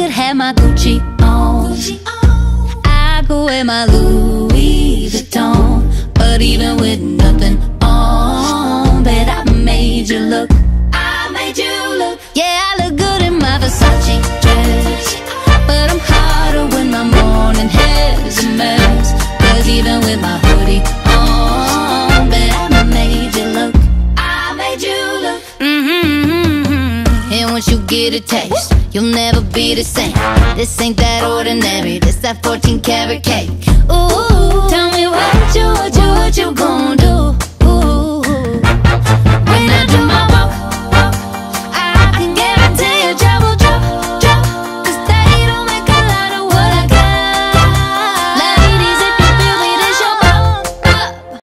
could have my Gucci on. I could wear my Louis Vuitton. But even with nothing on, bet I made you look. I made you look. Yeah, I look good in my Versace dress. But I'm hotter when my morning hair's a mess. Cause even with my once you get a taste, you'll never be the same. This ain't that ordinary, this that 14 karat cake. Ooh,